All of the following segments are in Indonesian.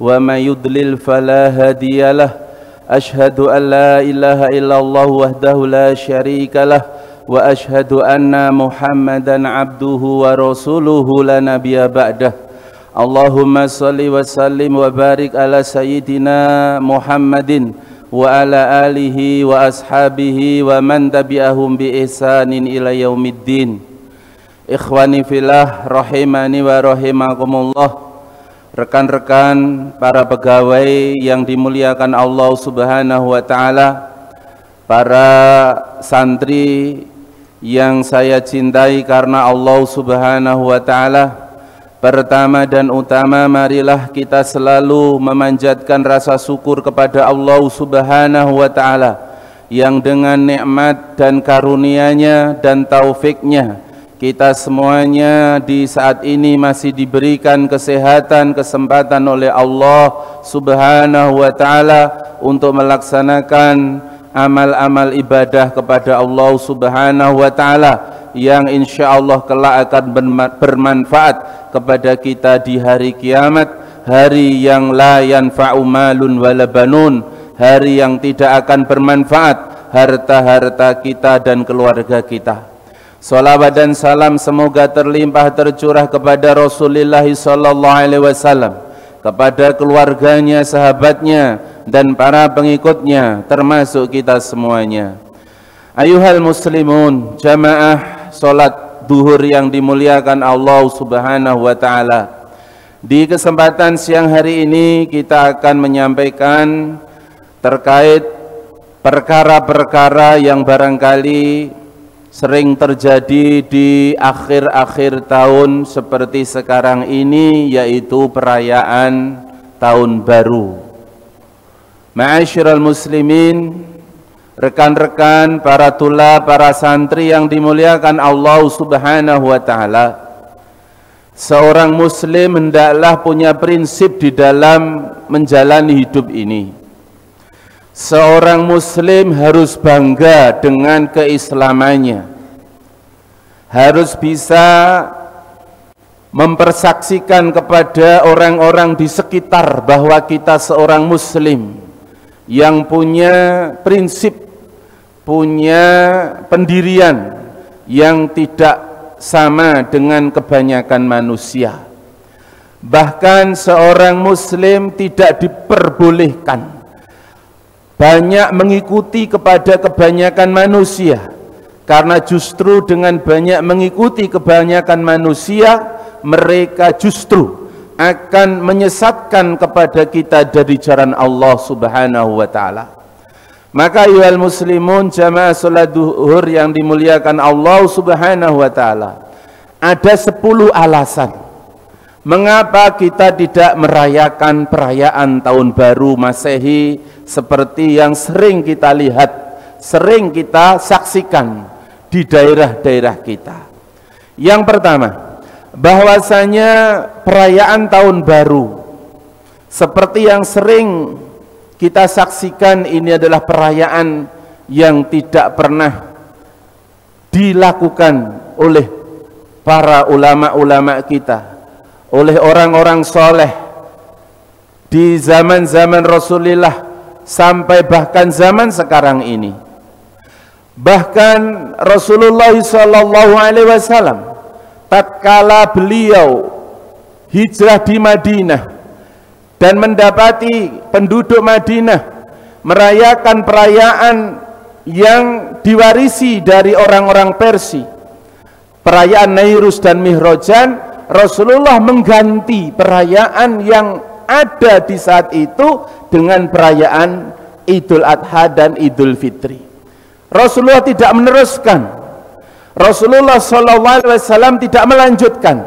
ومن يضلل فلا هادي له. أشهد أن لا إله إلا الله وحده لا شريك له وأشهد أن محمدا عبده ورسوله لا نبي بعده. اللهم صل وسلم وبارك على سيدنا محمد وعلى آله وأصحابه ومن تبعهم بإحسان إلى يوم الدين. Ikhwani filah rahimani wa rahimakumullah Rekan-rekan para pegawai yang dimuliakan Allah subhanahu wa ta'ala Para santri yang saya cintai karena Allah subhanahu wa ta'ala Pertama dan utama marilah kita selalu memanjatkan rasa syukur kepada Allah subhanahu wa ta'ala Yang dengan nikmat dan karunia-Nya dan taufiknya kita semuanya di saat ini masih diberikan kesehatan, kesempatan oleh Allah Subhanahu wa taala untuk melaksanakan amal-amal ibadah kepada Allah Subhanahu wa taala yang insyaallah kelak akan bermanfaat kepada kita di hari kiamat, hari yang la yanfa'u malun wala banun, hari yang tidak akan bermanfaat harta-harta kita dan keluarga kita. Salawat dan salam semoga terlimpah tercurah kepada Rasulullah sallallahu alaihi wasallam, kepada keluarganya, sahabatnya dan para pengikutnya termasuk kita semuanya. Ayuhal muslimun, jamaah salat duhur yang dimuliakan Allah Subhanahu wa taala. Di kesempatan siang hari ini kita akan menyampaikan terkait perkara-perkara yang barangkali sering terjadi di akhir-akhir tahun seperti sekarang ini yaitu perayaan tahun baru. Ma'asyiral muslimin, rekan-rekan, para tula, para santri yang dimuliakan Allah Subhanahu wa taala. Seorang muslim hendaklah punya prinsip di dalam menjalani hidup ini. Seorang muslim harus bangga dengan keislamannya. Harus bisa mempersaksikan kepada orang-orang di sekitar bahwa kita seorang muslim yang punya prinsip, punya pendirian yang tidak sama dengan kebanyakan manusia. Bahkan seorang muslim tidak diperbolehkan banyak mengikuti kepada kebanyakan manusia karena justru dengan banyak mengikuti kebanyakan manusia mereka justru akan menyesatkan kepada kita dari jalan Allah Subhanahu wa taala. Maka ayuhal muslimun jamaah salat duhur yang dimuliakan Allah Subhanahu wa taala. Ada 10 alasan mengapa kita tidak merayakan perayaan tahun baru Masehi seperti yang sering kita lihat, sering kita saksikan di daerah-daerah kita. Yang pertama, bahwasanya perayaan tahun baru seperti yang sering kita saksikan ini adalah perayaan yang tidak pernah dilakukan oleh para ulama-ulama kita, oleh orang-orang soleh di zaman-zaman Rasulullah sampai bahkan zaman sekarang ini. Bahkan Rasulullah sallallahu alaihi wasallam tatkala beliau hijrah di Madinah dan mendapati penduduk Madinah merayakan perayaan yang diwarisi dari orang-orang Persia. Perayaan Nairus dan Mihrojan, Rasulullah mengganti perayaan yang ada di saat itu dengan perayaan Idul Adha dan Idul Fitri. Rasulullah tidak meneruskan. Rasulullah SAW tidak melanjutkan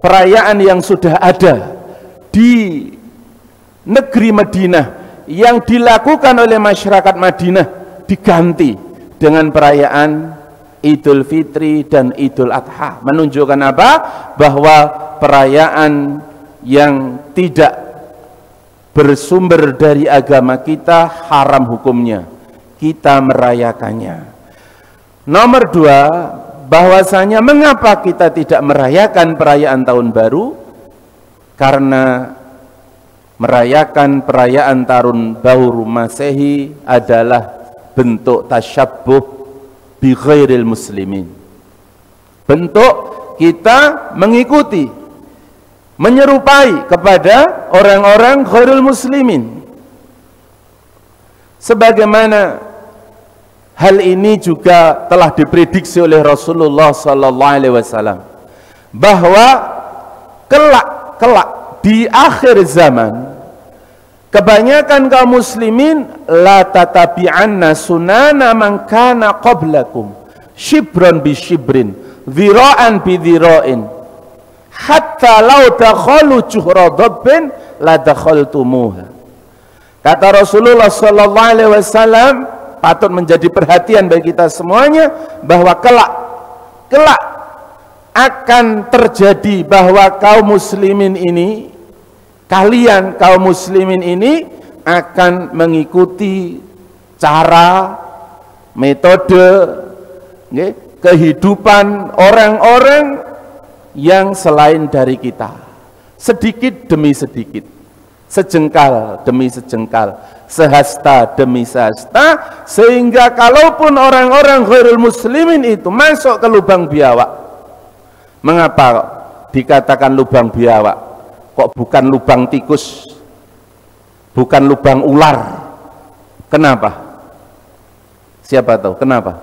perayaan yang sudah ada di negeri Madinah yang dilakukan oleh masyarakat Madinah diganti dengan perayaan Idul Fitri dan Idul Adha menunjukkan apa? bahwa perayaan yang tidak bersumber dari agama kita haram hukumnya kita merayakannya nomor dua bahwasanya mengapa kita tidak merayakan perayaan tahun baru karena merayakan perayaan Tarun Bauru Masehi adalah bentuk tasyabbuh bi ghairil muslimin. Bentuk kita mengikuti menyerupai kepada orang-orang ghairul muslimin. Sebagaimana hal ini juga telah diprediksi oleh Rasulullah sallallahu alaihi wasallam bahwa kelak kelak di akhir zaman kebanyakan kaum muslimin la tatabi'anna sunana man kana qablakum shibran bi shibrin dhira'an bi dhira'in hatta law dakhalu juhra dhabbin la dakhaltumuha. Kata Rasulullah sallallahu alaihi wasallam patut menjadi perhatian bagi kita semuanya bahwa kelak kelak akan terjadi bahwa kaum muslimin ini kalian kaum muslimin ini akan mengikuti cara metode kehidupan orang-orang yang selain dari kita. Sedikit demi sedikit sejengkal demi sejengkal sehasta demi sehasta sehingga kalaupun orang-orang khairul muslimin itu masuk ke lubang biawak mengapa dikatakan lubang biawak? Kok bukan lubang tikus? Bukan lubang ular? Kenapa? Siapa tahu kenapa?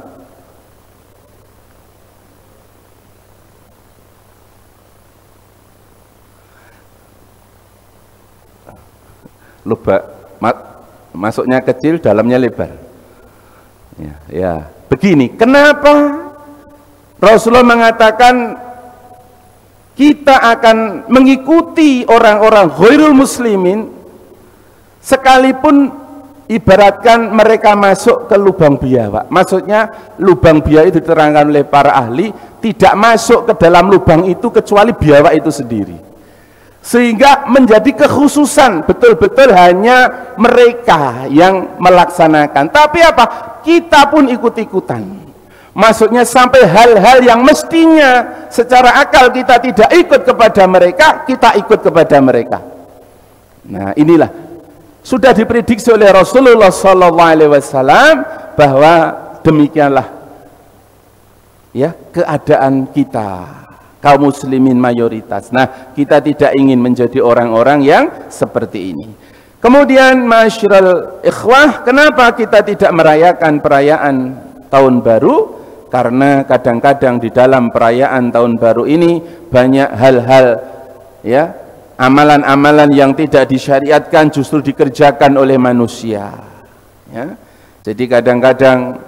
Lubang masuknya kecil dalamnya lebar. Ya, ya. Begini kenapa Rasulullah mengatakan kita akan mengikuti orang-orang ghairul muslimin sekalipun ibaratkan mereka masuk ke lubang biawak maksudnya lubang biawak itu diterangkan oleh para ahli tidak masuk ke dalam lubang itu kecuali biawak itu sendiri sehingga menjadi kekhususan betul-betul hanya mereka yang melaksanakan. Tapi apa? Kita pun ikut-ikutan. Maksudnya sampai hal-hal yang mestinya secara akal kita tidak ikut kepada mereka, kita ikut kepada mereka. Nah, inilah. Sudah diprediksi oleh Rasulullah wasallam bahwa demikianlah ya keadaan kita kaum muslimin mayoritas. Nah, kita tidak ingin menjadi orang-orang yang seperti ini. Kemudian masyarul ikhwah, kenapa kita tidak merayakan perayaan tahun baru? karena kadang-kadang di dalam perayaan tahun baru ini banyak hal-hal ya amalan-amalan yang tidak disyariatkan justru dikerjakan oleh manusia ya jadi kadang-kadang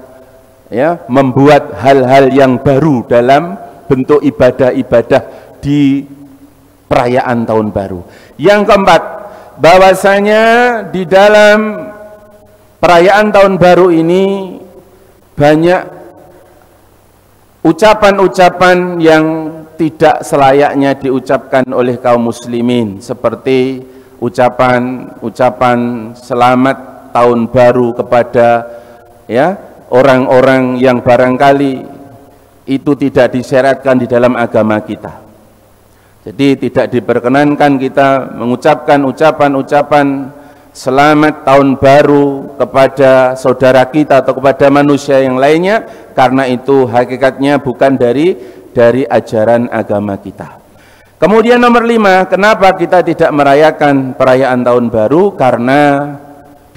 ya membuat hal-hal yang baru dalam bentuk ibadah-ibadah di perayaan tahun baru. Yang keempat bahwasanya di dalam perayaan tahun baru ini banyak ucapan-ucapan yang tidak selayaknya diucapkan oleh kaum muslimin seperti ucapan-ucapan selamat tahun baru kepada ya orang-orang yang barangkali itu tidak disyaratkan di dalam agama kita. Jadi tidak diperkenankan kita mengucapkan ucapan-ucapan selamat tahun baru kepada saudara kita atau kepada manusia yang lainnya karena itu hakikatnya bukan dari dari ajaran agama kita. Kemudian nomor lima, kenapa kita tidak merayakan perayaan tahun baru? Karena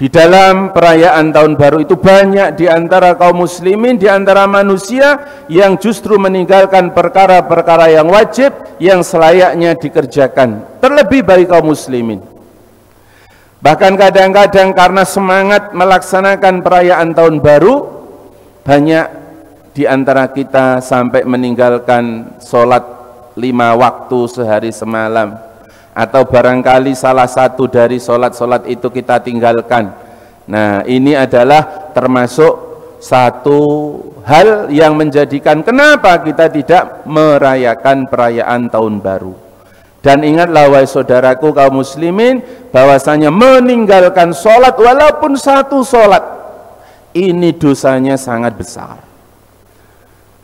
di dalam perayaan tahun baru itu banyak di antara kaum muslimin, di antara manusia yang justru meninggalkan perkara-perkara yang wajib yang selayaknya dikerjakan. Terlebih bagi kaum muslimin. Bahkan kadang-kadang karena semangat melaksanakan perayaan tahun baru, banyak di antara kita sampai meninggalkan sholat lima waktu sehari semalam. Atau barangkali salah satu dari sholat-sholat itu kita tinggalkan. Nah ini adalah termasuk satu hal yang menjadikan kenapa kita tidak merayakan perayaan tahun baru. Dan ingatlah wahai saudaraku kaum muslimin bahwasanya meninggalkan sholat walaupun satu sholat ini dosanya sangat besar.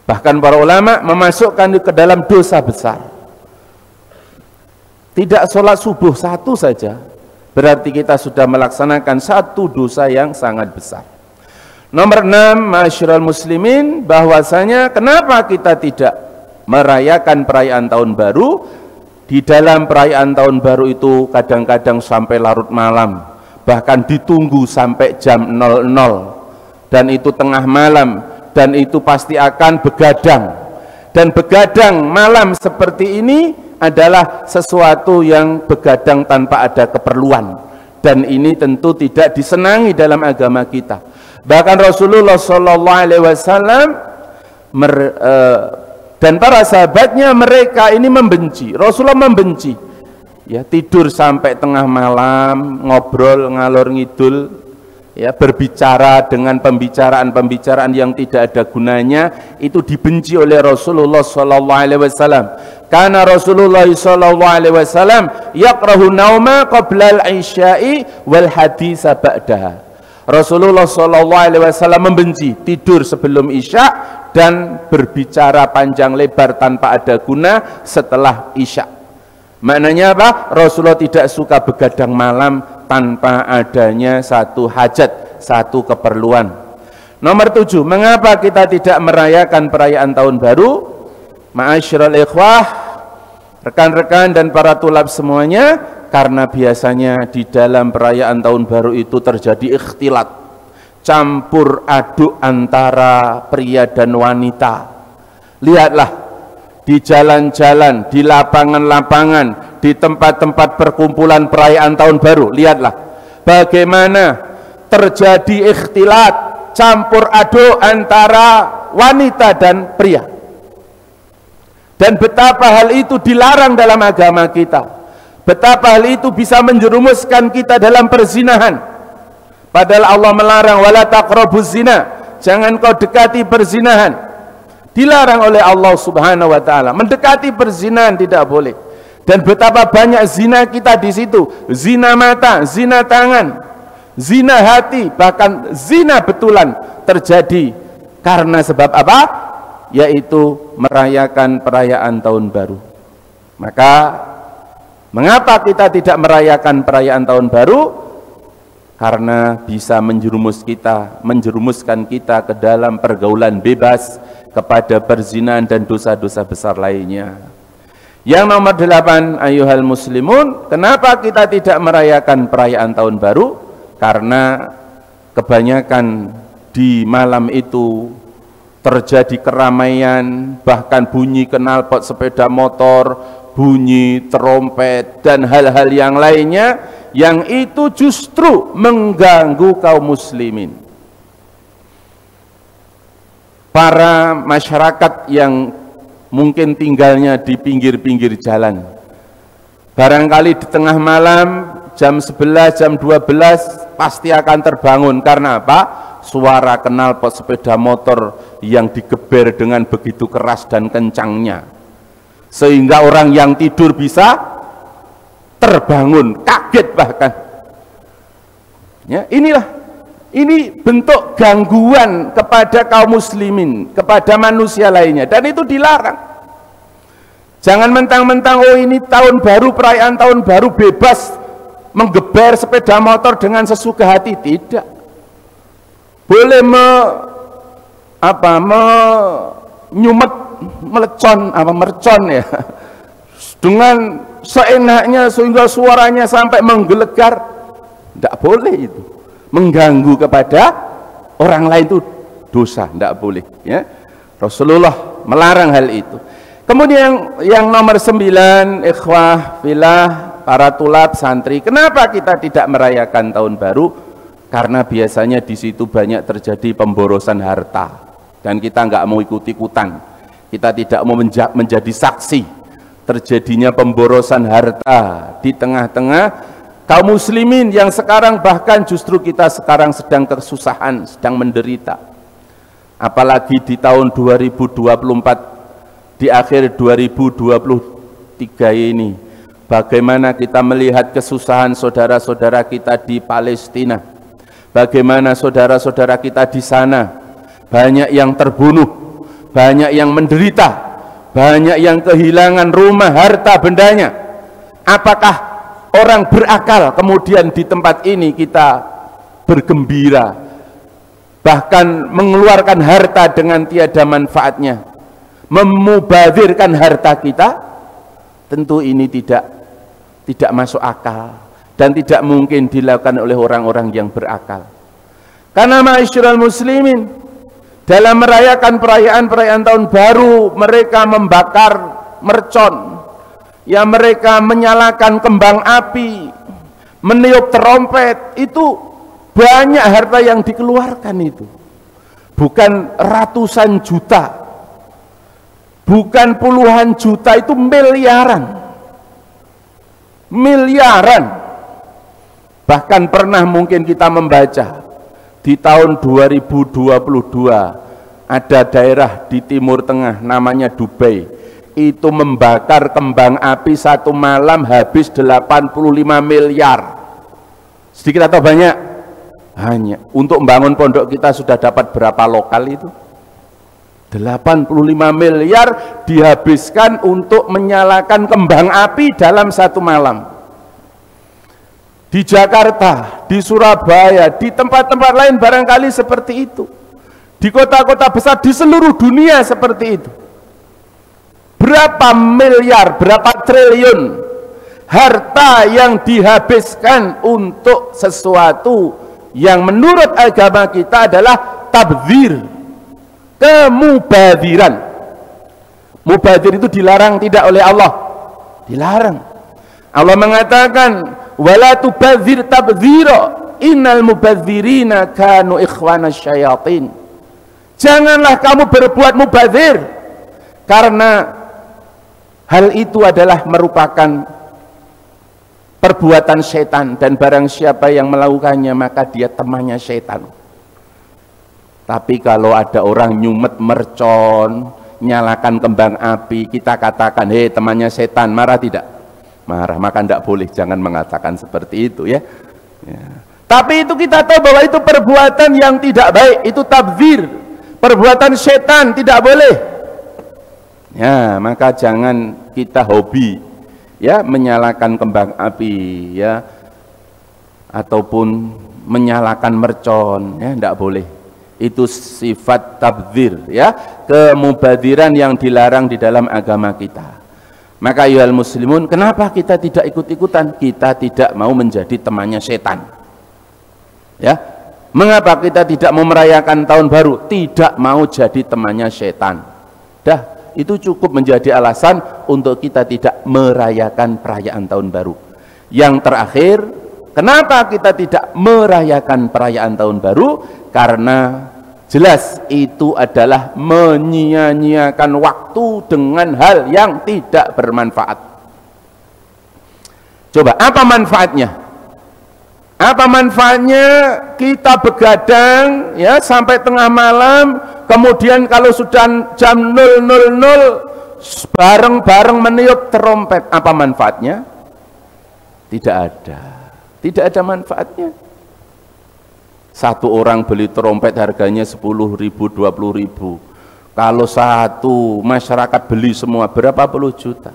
Bahkan para ulama memasukkan ke dalam dosa besar. Tidak sholat subuh satu saja berarti kita sudah melaksanakan satu dosa yang sangat besar. Nomor enam, masyarakat muslimin, bahwasanya kenapa kita tidak merayakan perayaan tahun baru? Di dalam perayaan tahun baru itu kadang-kadang sampai larut malam, bahkan ditunggu sampai jam 00 dan itu tengah malam dan itu pasti akan begadang. Dan begadang malam seperti ini adalah sesuatu yang begadang tanpa ada keperluan dan ini tentu tidak disenangi dalam agama kita. Bahkan Rasulullah Shallallahu Alaihi Wasallam eh, dan para sahabatnya mereka ini membenci. Rasulullah membenci. Ya, tidur sampai tengah malam, ngobrol ngalor ngidul, ya berbicara dengan pembicaraan-pembicaraan yang tidak ada gunanya itu dibenci oleh Rasulullah sallallahu alaihi wasallam. Karena Rasulullah sallallahu alaihi wasallam yakrahu nauma qabla al-isya'i wal haditsa ba'daha. Rasulullah sallallahu alaihi wasallam membenci tidur sebelum isya dan berbicara panjang lebar tanpa ada guna setelah isya. Maknanya apa? Rasulullah tidak suka begadang malam tanpa adanya satu hajat, satu keperluan. Nomor tujuh, mengapa kita tidak merayakan perayaan tahun baru? Ma'asyiral ikhwah, rekan-rekan dan para tulab semuanya, karena biasanya di dalam perayaan tahun baru itu terjadi ikhtilat, campur aduk antara pria dan wanita. Lihatlah, di jalan-jalan, di lapangan-lapangan, di tempat-tempat perkumpulan perayaan tahun baru, lihatlah bagaimana terjadi ikhtilat, campur aduk antara wanita dan pria dan betapa hal itu dilarang dalam agama kita. Betapa hal itu bisa menjerumuskan kita dalam perzinahan. Padahal Allah melarang wala taqrabuz zina. Jangan kau dekati perzinahan. Dilarang oleh Allah Subhanahu wa taala. Mendekati perzinahan tidak boleh. Dan betapa banyak zina kita di situ. Zina mata, zina tangan, zina hati, bahkan zina betulan terjadi karena sebab apa? yaitu merayakan perayaan tahun baru. Maka mengapa kita tidak merayakan perayaan tahun baru? Karena bisa menjerumus kita, menjerumuskan kita ke dalam pergaulan bebas kepada perzinahan dan dosa-dosa besar lainnya. Yang nomor delapan, ayuhal muslimun, kenapa kita tidak merayakan perayaan tahun baru? Karena kebanyakan di malam itu terjadi keramaian, bahkan bunyi knalpot sepeda motor, bunyi trompet dan hal-hal yang lainnya yang itu justru mengganggu kaum muslimin. Para masyarakat yang mungkin tinggalnya di pinggir-pinggir jalan. Barangkali di tengah malam jam 11, jam 12 pasti akan terbangun karena apa? Suara kenal pot sepeda motor yang digeber dengan begitu keras dan kencangnya sehingga orang yang tidur bisa terbangun kaget bahkan ya inilah ini bentuk gangguan kepada kaum muslimin kepada manusia lainnya. Dan itu dilarang. Jangan mentang-mentang oh ini tahun baru perayaan tahun baru bebas menggeber sepeda motor dengan sesuka hati. Tidak. Boleh me apa menyumet melecon apa mercon ya. Dengan seenaknya sehingga suaranya sampai menggelegar. Tidak boleh itu mengganggu kepada orang lain itu dosa tidak boleh ya. Rasulullah melarang hal itu. Kemudian yang nomor sembilan ikhwah filah para tulab santri kenapa kita tidak merayakan tahun baru? Karena biasanya di situ banyak terjadi pemborosan harta dan kita nggak mau ikut-ikutan kita tidak mau menjadi saksi terjadinya pemborosan harta di tengah-tengah kaum muslimin yang sekarang bahkan justru kita sekarang sedang kesusahan sedang menderita. Apalagi di tahun 2024 di akhir 2023 ini bagaimana kita melihat kesusahan saudara-saudara kita di Palestina? Bagaimana saudara-saudara kita di sana? Banyak yang terbunuh, banyak yang menderita, banyak yang kehilangan rumah, harta, bendanya. Apakah orang berakal kemudian di tempat ini kita bergembira bahkan mengeluarkan harta dengan tiada manfaatnya memubazirkan harta kita tentu ini tidak tidak masuk akal dan tidak mungkin dilakukan oleh orang-orang yang berakal. Karena ma'asyiral muslimin dalam merayakan perayaan-perayaan tahun baru mereka membakar mercon ya mereka menyalakan kembang api meniup terompet. Itu banyak harta yang dikeluarkan itu. Bukan ratusan juta. Bukan puluhan juta itu miliaran. Miliaran. Bahkan pernah mungkin kita membaca di tahun 2022 ada daerah di timur tengah namanya Dubai itu membakar kembang api satu malam habis 85 miliar sedikit atau banyak? hanya untuk membangun pondok kita sudah dapat berapa lokal itu? 85 miliar dihabiskan untuk menyalakan kembang api dalam satu malam di Jakarta, di Surabaya, di tempat-tempat lain barangkali seperti itu. Di kota-kota besar di seluruh dunia seperti itu. Berapa miliar, berapa triliun harta yang dihabiskan untuk sesuatu yang menurut agama kita adalah tabzir, kemubadiran. Mubadir itu dilarang tidak oleh Allah. Dilarang. Allah mengatakan wala tubadzir tabdzira innal mubadzirina kanu ikhwana syayatin janganlah kamu berbuat mubadzir karena hal itu adalah merupakan perbuatan setan dan barang siapa yang melakukannya maka dia temannya setan. Tapi kalau ada orang nyumet mercon nyalakan kembang api kita katakan hei temannya setan marah tidak? Marah maka tidak boleh jangan mengatakan seperti itu ya. ya. Tapi itu kita tahu bahwa itu perbuatan yang tidak baik itu tabzir. Perbuatan setan tidak boleh ya maka jangan kita hobi ya menyalakan kembang api ya ataupun menyalakan mercon ya tidak boleh itu sifat tabzir ya kemubadiran yang dilarang di dalam agama kita maka ayuhal muslimun, kenapa kita tidak ikut-ikutan? Kita tidak mau menjadi temannya setan. Ya. Mengapa kita tidak mau merayakan tahun baru? Tidak mau jadi temannya setan. Dah, itu cukup menjadi alasan untuk kita tidak merayakan perayaan tahun baru. Yang terakhir, kenapa kita tidak merayakan perayaan tahun baru? Karena Jelas itu adalah menyia-nyiakan waktu dengan hal yang tidak bermanfaat. Coba, apa manfaatnya? Apa manfaatnya kita begadang ya sampai tengah malam, kemudian kalau sudah jam 000 bareng-bareng meniup terompet, apa manfaatnya? Tidak ada. Tidak ada manfaatnya. Satu orang beli trompet harganya 10 ribu, 20 ribu. Kalau satu masyarakat beli semua berapa puluh juta.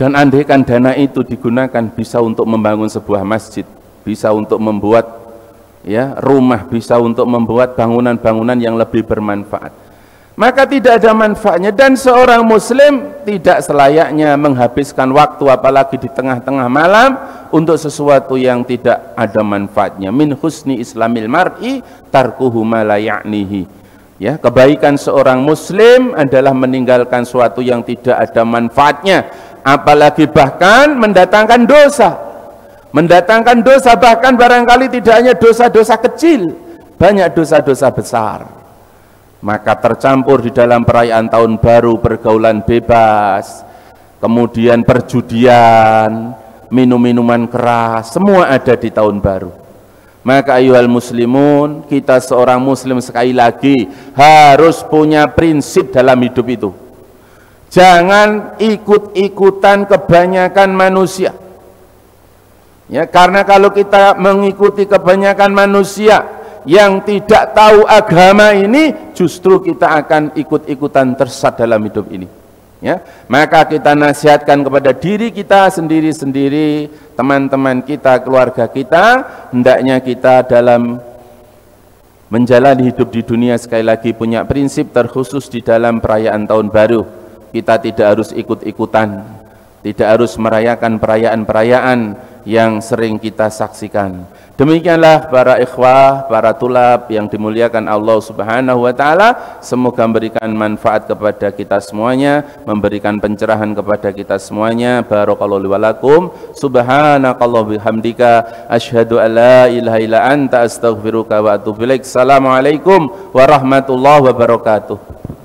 Dan andaikan dana itu digunakan bisa untuk membangun sebuah masjid, bisa untuk membuat ya rumah, bisa untuk membuat bangunan-bangunan yang lebih bermanfaat. Maka tidak ada manfaatnya. Dan seorang muslim tidak selayaknya menghabiskan waktu apalagi di tengah-tengah malam untuk sesuatu yang tidak ada manfaatnya. Min husni islamil mar'i tarkuhu ma ya kebaikan seorang muslim adalah meninggalkan sesuatu yang tidak ada manfaatnya. Apalagi bahkan mendatangkan dosa mendatangkan dosa bahkan barangkali tidak hanya dosa-dosa kecil banyak dosa-dosa besar. Maka tercampur di dalam perayaan tahun baru pergaulan bebas kemudian perjudian minum-minuman keras semua ada di tahun baru. Maka ayuhal muslimun kita seorang muslim sekali lagi harus punya prinsip dalam hidup itu. Jangan ikut-ikutan kebanyakan manusia ya karena kalau kita mengikuti kebanyakan manusia yang tidak tahu agama ini justru kita akan ikut-ikutan tersesat dalam hidup ini Ya, maka kita nasihatkan kepada diri kita sendiri-sendiri, teman-teman kita, keluarga kita, hendaknya kita dalam menjalani hidup di dunia sekali lagi punya prinsip terkhusus di dalam perayaan tahun baru. Kita tidak harus ikut-ikutan, tidak harus merayakan perayaan-perayaan yang sering kita saksikan. Demikianlah para ikhwah, para tulab yang dimuliakan Allah Subhanahu wa taala, semoga memberikan manfaat kepada kita semuanya, memberikan pencerahan kepada kita semuanya. Barakallahu li walakum. Subhanakallah bihamdika asyhadu an la ilaha illa anta astaghfiruka wa atubu ilaik. Assalamualaikum warahmatullahi wabarakatuh.